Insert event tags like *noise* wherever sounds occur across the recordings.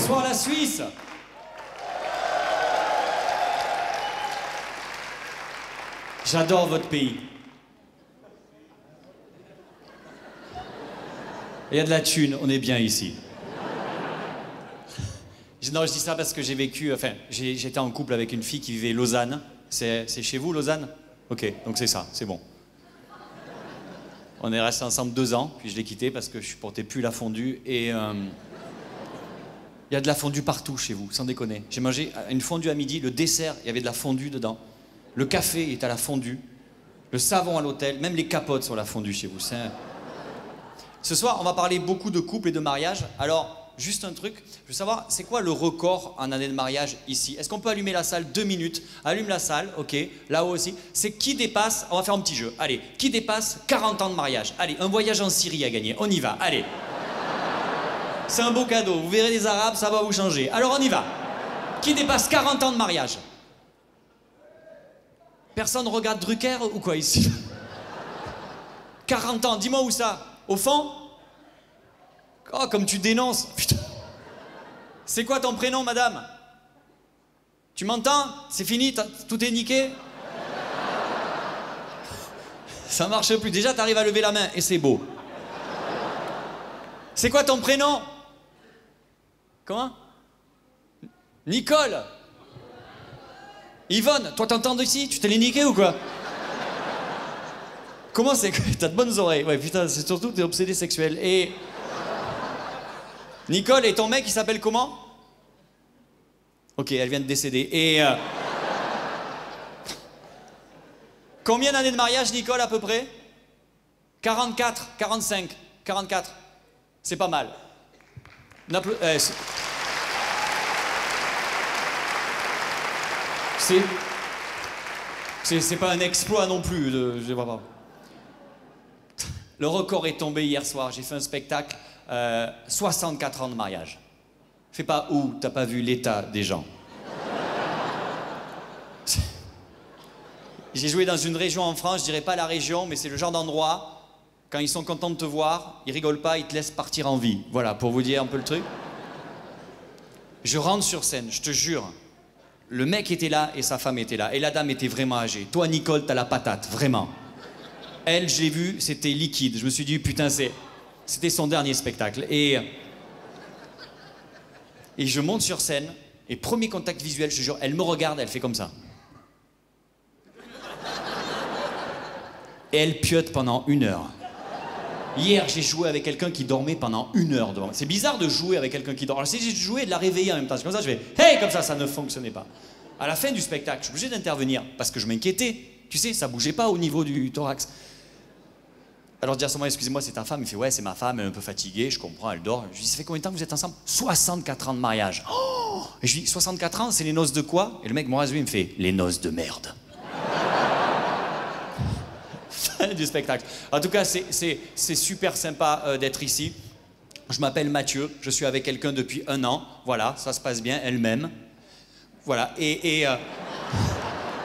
Bonsoir la Suisse. J'adore votre pays. Il y a de la thune, on est bien ici. Non, je dis ça parce que j'ai vécu, enfin, j'étais en couple avec une fille qui vivait Lausanne. C'est chez vous, Lausanne? Ok, donc c'est ça, c'est bon. On est restés ensemble deux ans, puis je l'ai quitté parce que je supportais plus la fondue. Et euh, il y a de la fondue partout chez vous, sans déconner. J'ai mangé une fondue à midi, le dessert, il y avait de la fondue dedans. Le café est à la fondue. Le savon à l'hôtel, même les capotes sont à la fondue chez vous. un- Ce soir, on va parler beaucoup de couples et de mariage. Alors, juste un truc, je veux savoir, c'est quoi le record en année de mariage ici? Est-ce qu'on peut allumer la salle deux minutes? Allume la salle, ok, là-haut aussi. C'est qui dépasse, on va faire un petit jeu, allez, qui dépasse 40 ans de mariage? Allez, un voyage en Syrie à gagner, on y va, allez. C'est un beau cadeau, vous verrez les Arabes, ça va vous changer. Alors on y va. Qui dépasse 40 ans de mariage? Personne regarde Drucker ou quoi ici? *laughs* 40 ans, dis-moi où ça Au fond? Oh, comme tu dénonces *laughs* Putain. C'est quoi ton prénom, madame? Tu m'entends? C'est fini Tout est niqué? *laughs* Ça marche plus. Déjà, t'arrives à lever la main et c'est beau. C'est quoi ton prénom? Comment Nicole Yvonne, toi t'entends d'ici Tu t'es niqué ou quoi? Comment c'est que t'as de bonnes oreilles? Ouais, putain, c'est surtout t'es obsédé sexuel. Et Nicole, et ton mec, il s'appelle comment? Ok, elle vient de décéder. Et euh, combien d'années de mariage, Nicole, à peu près? 44, 45, 44. C'est pas mal appla- euh, c'est- c'est pas un exploit non plus. Le record est tombé hier soir. J'ai fait un spectacle, euh, 64 ans de mariage. Fais pas où, t'as pas vu l'état des gens. J'ai joué dans une région en France, je dirais pas la région, mais c'est le genre d'endroit, quand ils sont contents de te voir, ils rigolent pas, ils te laissent partir en vie. Voilà, pour vous dire un peu le truc. Je rentre sur scène, je te jure. Le mec était là et sa femme était là. Et la dame était vraiment âgée. Toi, Nicole, t'as la patate, vraiment. Elle, je l'ai vue, c'était liquide. Je me suis dit, putain, c'est, c'était son dernier spectacle. Et, et je monte sur scène, et premier contact visuel, je te jure, elle me regarde, elle fait comme ça. Et elle piote pendant une heure. Hier, j'ai joué avec quelqu'un qui dormait pendant une heure devant moi. C'est bizarre de jouer avec quelqu'un qui dort. Alors, si j'ai joué et de la réveiller en même temps, comme ça, je fais Hey Comme ça, ça ne fonctionnait pas. À la fin du spectacle, je suis obligé d'intervenir parce que je m'inquiétais. Tu sais, ça bougeait pas au niveau du thorax. Alors, je dis à ce moment, excusez-moi, c'est ta femme Il fait Ouais, c'est ma femme, elle est un peu fatiguée, je comprends, elle dort. Je lui dis Ça fait combien de temps que vous êtes ensemble? 64 ans de mariage. Oh Et je lui dis 64 ans, c'est les noces de quoi? Et le mec, moi, lui, il me fait Les noces de merde. *laughs* Du spectacle. En tout cas, c'est- super sympa euh, d'être ici. Je m'appelle Mathieu, je suis avec quelqu'un depuis un an. Voilà, ça se passe bien, elle-même. Voilà, et. euh, *laughs*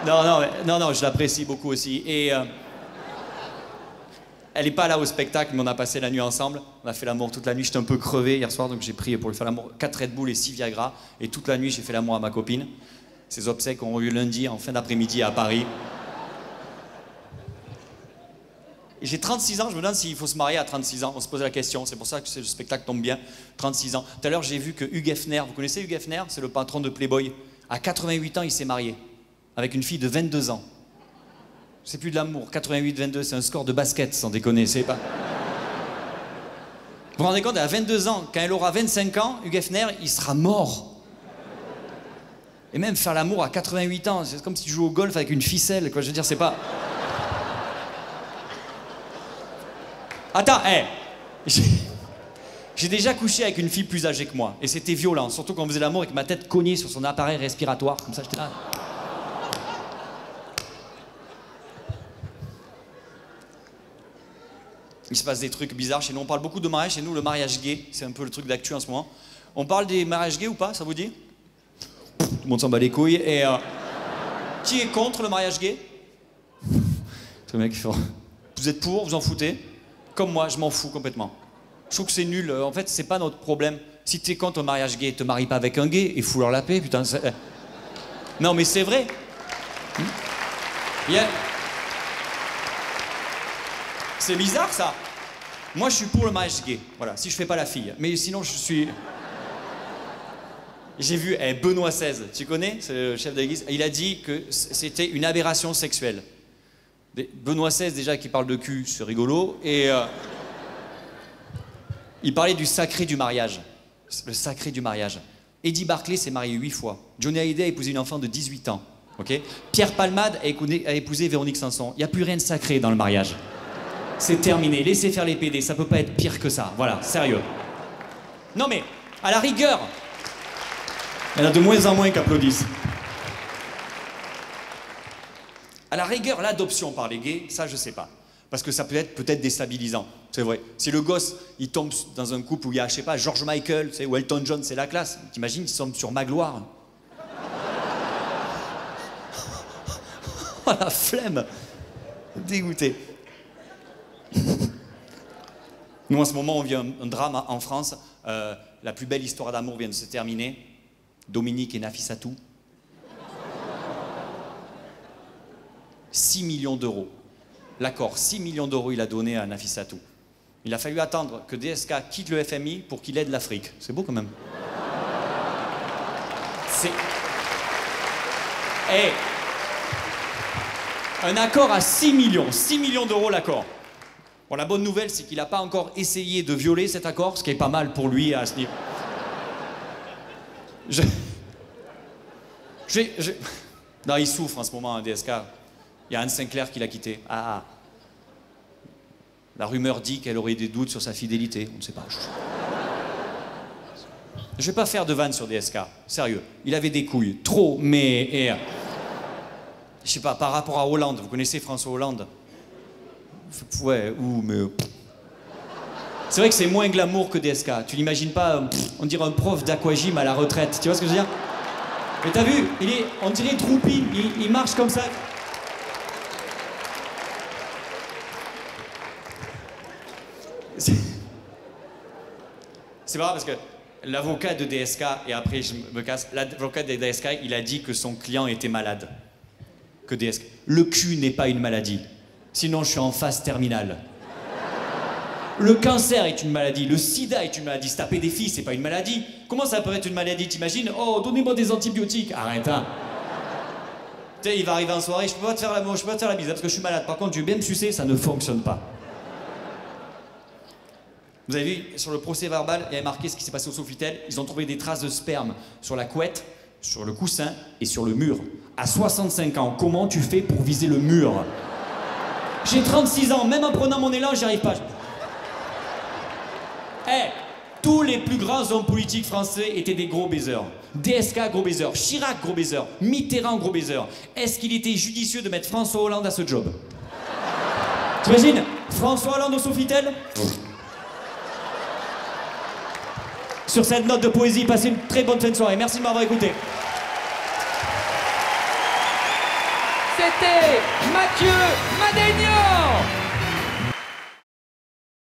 Non, non, non, non, je l'apprécie beaucoup aussi. Et. euh, Elle n'est pas là au spectacle, mais on a passé la nuit ensemble. On a fait l'amour toute la nuit. J'étais un peu crevé hier soir, donc j'ai pris pour lui faire l'amour 4 Red Bull et 6 Viagra. Et toute la nuit, j'ai fait l'amour à ma copine. Ces obsèques ont eu lundi en fin d'après-midi à Paris. Et j'ai 36 ans, je me demande s'il faut se marier à 36 ans. On se posait la question, c'est pour ça que ce spectacle tombe bien. 36 ans. Tout à l'heure, j'ai vu que Hugh Hefner, vous connaissez Hugh Hefner? C'est le patron de Playboy. À 88 ans, il s'est marié avec une fille de 22 ans. C'est plus de l'amour. 88-22, c'est un score de basket, sans déconner. C'est pas. Vous vous rendez compte, à 22 ans, quand elle aura 25 ans, Hugh Hefner, il sera mort. Et même faire l'amour à 88 ans, c'est comme si tu joues au golf avec une ficelle. Je veux dire, c'est pas. Attends, hé J'ai- J'ai déjà couché avec une fille plus âgée que moi, et c'était violent, surtout quand on faisait l'amour avec ma tête cognée sur son appareil respiratoire, comme ça, j'étais là. Il se passe des trucs bizarres chez nous. On parle beaucoup de mariage chez nous, le mariage gay, c'est un peu le truc d'actu en ce moment. On parle des mariages gays ou pas, ça vous dit? Tout le monde s'en bat les couilles. Et euh, qui est contre le mariage gay? Ce mec, il fait, vous êtes pour, vous en foutez? Comme moi, je m'en fous complètement. Je trouve que c'est nul. En fait, c'est pas notre problème. Si t'es contre un mariage gay, te marie pas avec un gay et fous leur la paix, putain. c'est- Non, mais c'est vrai. Hmm C'est bizarre ça. Moi, je suis pour le mariage gay. Voilà, si je fais pas la fille. Mais sinon, je suis. J'ai vu eh, Benoît XVI, tu connais, c'est le chef de l'église, il a dit que c'était une aberration sexuelle. Benoît XVI, déjà, qui parle de cul, c'est rigolo. Et euh, il parlait du sacré du mariage. Le sacré du mariage. Eddie Barclay s'est marié huit fois. Johnny Hallyday a épousé une enfant de 18 ans. Pierre Palmade a épousé Véronique Sanson. Il n'y a plus rien de sacré dans le mariage. C'est terminé. Laissez faire les PD. Ça peut pas être pire que ça. Voilà, sérieux. Non mais, à la rigueur, il y en a de moins en moins qui applaudissent. À la rigueur, l'adoption par les gays, ça je sais pas. Parce que ça peut être peut-être déstabilisant. C'est vrai. Si le gosse, il tombe dans un couple où il y a, je sais pas, George Michael, tu ou Elton John, c'est la classe. T'imagines, il tombe sur Magloire. oh la flemme Dégoûté. Nous, en ce moment, on vit un, un drame en France. Euh, la plus belle histoire d'amour vient de se terminer. Dominique et Nafissatou. 6 millions d'euros. L'accord, 6 millions d'euros, il a donné à Nafissatou. Il a fallu attendre que DSK quitte le FMI pour qu'il aide l'Afrique. C'est beau quand même. C'est. Eh Un accord à 6 millions. 6 millions d'euros l'accord. Bon, la bonne nouvelle, c'est qu'il n'a pas encore essayé de violer cet accord, ce qui est pas mal pour lui à ce niveau. Non, il souffre en ce moment, un DSK. Il y a Anne Sinclair qui l'a quitté. Ah. La rumeur dit qu'elle aurait des doutes sur sa fidélité. On ne sait pas. Je... Je vais pas faire de vanne sur DSK. Sérieux. Il avait des couilles. Trop, mais. euh, Je sais pas, par rapport à Hollande. Vous connaissez François Hollande? Ouais, ou, mais. euh. C'est vrai que c'est moins glamour que DSK. Tu l'imagines pas, euh, on dirait un prof d'aquagym à la retraite. Tu vois ce que je veux dire? Mais t'as vu? Il est, On dirait Troupi. Il, il marche comme ça. C'est pas parce que l'avocat de DSK, et après je me casse, l'avocat de DSK, il a dit que son client était malade. Que DSK. Le cul n'est pas une maladie. Sinon, je suis en phase terminale. Le cancer est une maladie, le sida est une maladie, se des filles, c'est pas une maladie. Comment ça peut être une maladie, t'imagines? Oh, donnez-moi des antibiotiques. Arrête, hein. Tu sais, il va arriver en soirée, je peux pas te faire la, je peux pas te faire la bise hein, parce que je suis malade. Par contre, veux bien me sucer, ça ne fonctionne pas. Vous avez vu, sur le procès verbal, il y avait marqué ce qui s'est passé au Sofitel. Ils ont trouvé des traces de sperme sur la couette, sur le coussin et sur le mur. À 65 ans, comment tu fais pour viser le mur? J'ai 36 ans, même en prenant mon élan, j'y arrive pas. Eh, tous les plus grands hommes politiques français étaient des gros baiseurs. DSK, gros baiser. Chirac, gros baiser. Mitterrand, gros baiser. Est-ce qu'il était judicieux de mettre François Hollande à ce job? T'imagines? François Hollande au Sofitel? Sur cette note de poésie, passez une très bonne fin de soirée. Merci de m'avoir écouté. C'était Mathieu Madénian